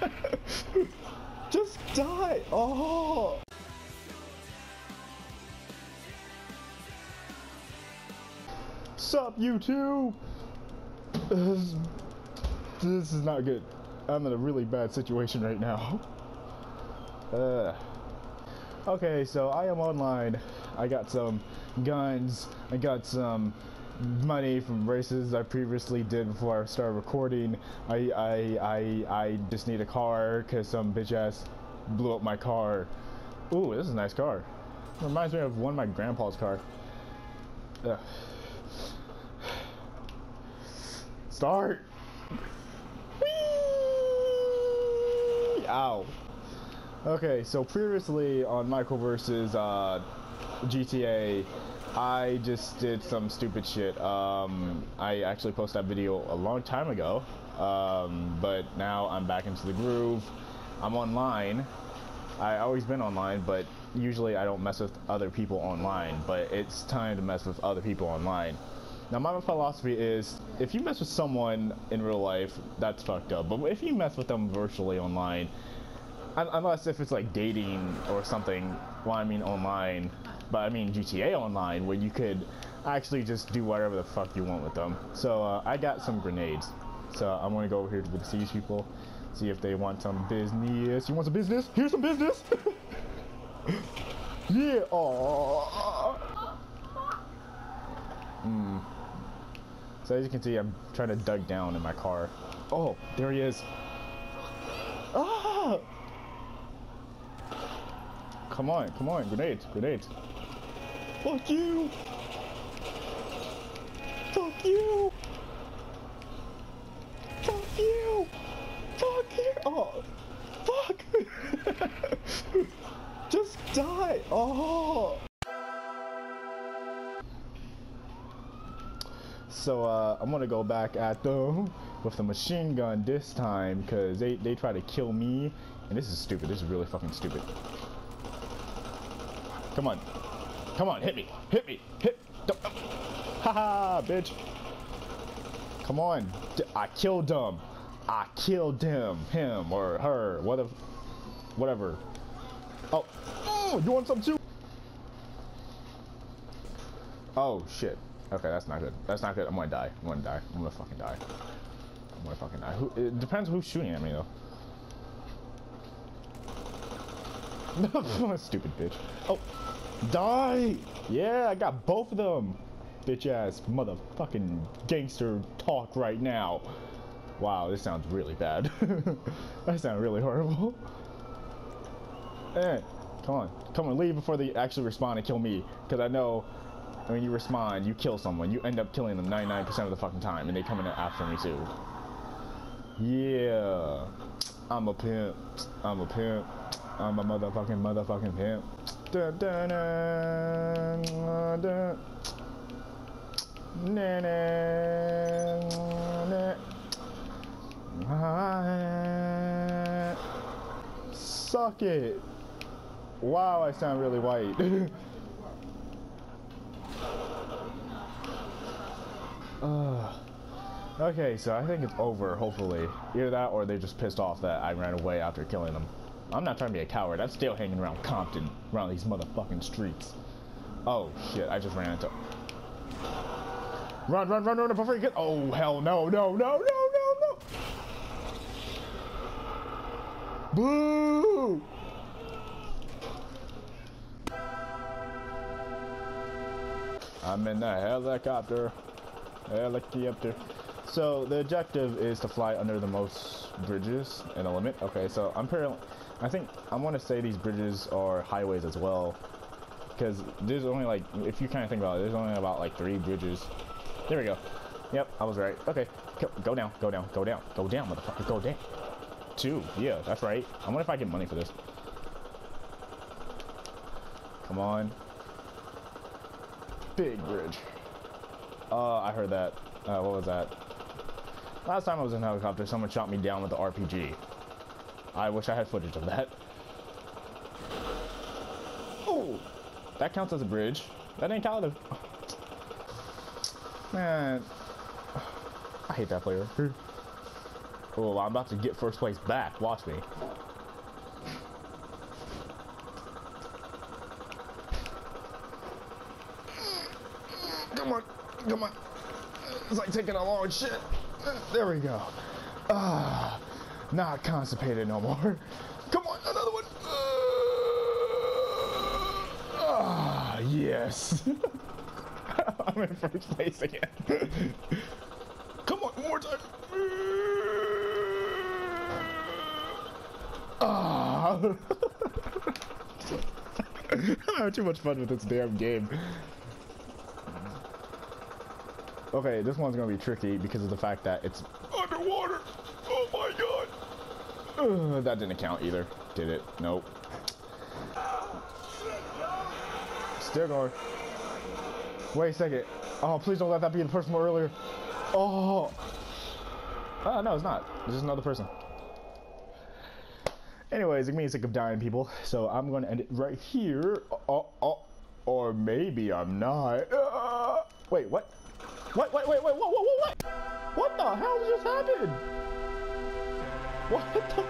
Just die! Oh! Sup, you two? This, this is not good. I'm in a really bad situation right now. Uh, okay, so I am online. I got some guns. I got some money from races I previously did before I started recording. I I I, I just need a car because some bitch ass blew up my car. Ooh, this is a nice car. Reminds me of one of my grandpa's car. Ugh. Start. Whee! Ow. Okay, so previously on Michael versus uh, GTA, I just did some stupid shit. Um, I actually posted that video a long time ago, um, but now I'm back into the groove. I'm online. I always been online, but usually I don't mess with other people online. But it's time to mess with other people online. Now my philosophy is, if you mess with someone in real life, that's fucked up. But if you mess with them virtually online, unless if it's like dating or something, well I mean online, but I mean GTA Online, where you could actually just do whatever the fuck you want with them. So uh, I got some grenades. So I'm gonna go over here to the these people, see if they want some business. You want some business? Here's some business. yeah. Oh. Hmm. So as you can see, I'm trying to dug down in my car. Oh, there he is. Ah! Come on, come on, grenades, grenades. Fuck you! Fuck you! Fuck you! Fuck you! Oh, fuck! Just die! Oh! So uh, I'm gonna go back at them with the machine gun this time because they, they try to kill me and this is stupid. This is really fucking stupid. Come on. Come on, hit me. Hit me. Hit. Haha, bitch. Come on. I killed them. I killed him. Him or her. Whatever. Whatever. Oh. oh you want some too? Oh, shit. Okay, that's not good. That's not good. I'm gonna die. I'm gonna die. I'm gonna fucking die. I'm gonna fucking die. Who, it depends who's shooting at me, though. Stupid bitch. Oh. Die! Yeah, I got both of them. Bitch ass motherfucking gangster talk right now. Wow, this sounds really bad. that sounds really horrible. Hey, come on. Come on, leave before they actually respond and kill me. Because I know when you respond, you kill someone, you end up killing them 99% of the fucking time, and they come in after me too. Yeah. I'm a pimp. I'm a pimp. I'm a motherfucking motherfucking pimp. Dun, dun, dun, dun. Na, na, na. Suck it. Wow, I sound really white. uh, okay, so I think it's over, hopefully. Either that or they're just pissed off that I ran away after killing them. I'm not trying to be a coward. I'm still hanging around Compton, around these motherfucking streets. Oh, shit, I just ran into... Run, run, run, run before you get... Oh, hell no, no, no, no, no, no! Boo! I'm in the helicopter. Helicopter. So the objective is to fly under the most bridges in a limit. Okay, so I'm pretty. I think I want to say these bridges are highways as well, because there's only like if you kind of think about it, there's only about like three bridges. There we go. Yep, I was right. Okay, go down, go down, go down, go down, motherfucker, go down. Two. Yeah, that's right. I wonder if I get money for this. Come on. Big bridge. Uh, I heard that. Uh, what was that? Last time I was in a helicopter, someone shot me down with the RPG. I wish I had footage of that. Oh! That counts as a bridge. That ain't counted. Man. I hate that player. Oh, I'm about to get first place back. Watch me. Come on, come on. It's like taking a long shit. There we go. Ah, not constipated no more. Come on, another one. Ah, yes. I'm in first place again. Come on, one more time. Ah. I'm having too much fun with this damn game. Okay, this one's gonna be tricky because of the fact that it's underwater. Oh my god. Uh, that didn't count either. Did it? Nope. Still going. Wait a second. Oh, please don't let that be the person from earlier. Oh. Oh, no, it's not. It's just another person. Anyways, it means sick of dying people, so I'm gonna end it right here. Oh, oh, or maybe I'm not. Uh, wait, what? Wait, wait, wait, wait, what, what, what, what? What the hell just happened? What the?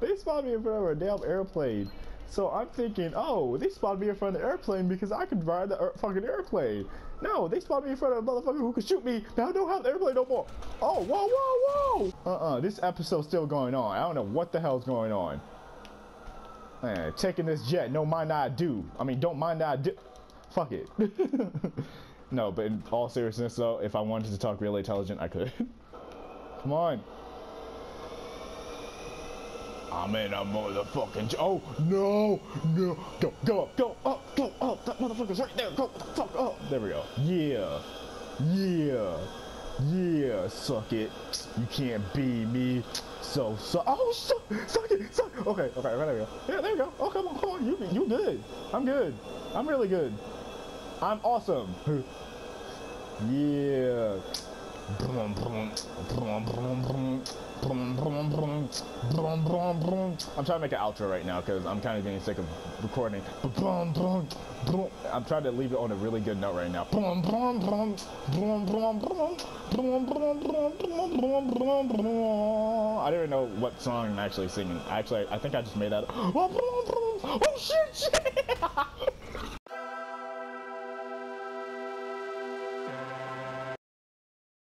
they spawned me in front of a damn airplane. So I'm thinking, oh, they spawned me in front of the airplane because I could ride the fucking airplane. No, they spawned me in front of a motherfucker who could shoot me. Now I don't have the airplane no more. Oh, whoa, whoa, whoa. Uh-uh, this episode's still going on. I don't know what the hell's going on. Man, taking this jet, no mind I do. I mean, don't mind I do. Fuck it. no, but in all seriousness though, if I wanted to talk really intelligent, I could. Come on. I'm in a motherfucking. Oh no, no, go, go up, go up, go up. That motherfucker's right there. Go the fuck up. There we go. Yeah, yeah, yeah. Suck it. You can't be me. So, so. Oh, suck, suck it, suck. Okay, okay, okay, there we go. Yeah, there we go. Oh, come on, come on. You, you good. I'm good. I'm really good. I'm awesome. yeah. I'm trying to make an outro right now because I'm kind of getting sick of recording. I'm trying to leave it on a really good note right now. I don't even know what song I'm actually singing. Actually, I think I just made that. Oh shit! shit.